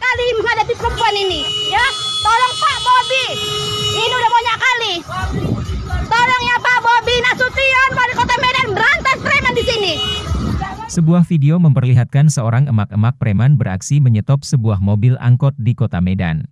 kali menghadapi perempuan ini. Ya, tolong Pak Bobi. Ini udah banyak kali. Tolong ya Pak Bobi Nasution, wali kota Medan berantas preman di sini. Sebuah video memperlihatkan seorang emak-emak preman beraksi menyetop sebuah mobil angkot di kota Medan.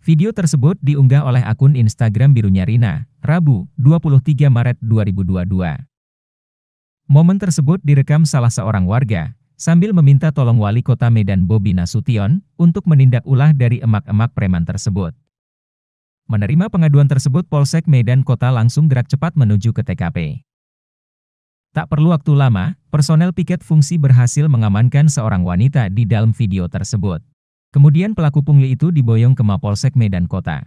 Video tersebut diunggah oleh akun Instagram Birunya Rina, Rabu, 23 Maret 2022. Momen tersebut direkam salah seorang warga, sambil meminta tolong wali kota Medan Bobi Nasution untuk menindak ulah dari emak-emak preman tersebut. Menerima pengaduan tersebut Polsek Medan Kota langsung gerak cepat menuju ke TKP. Tak perlu waktu lama, personel piket fungsi berhasil mengamankan seorang wanita di dalam video tersebut. Kemudian pelaku pungli itu diboyong ke Mapolsek Medan Kota.